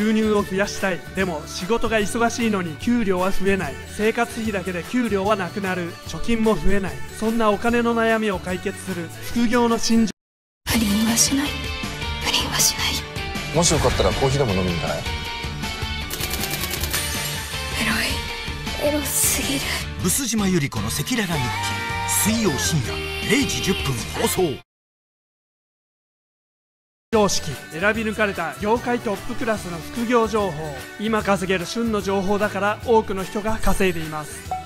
収入を増やしたい。でも仕事が忙しいのに給料は増えない。生活費だけで給料はなくなる。貯金も増えない。そんなお金の悩みを解決する。副業の心情不倫はしない。不倫はしない。もしよかったらコーヒーでも飲みに行かない？エロい。エロすぎる。ブ島由里子の赤裸々日記。水曜深夜0時10分放送常識選び抜かれた業界トップクラスの副業情報。今稼げる旬の情報だから多くの人が稼いでいます。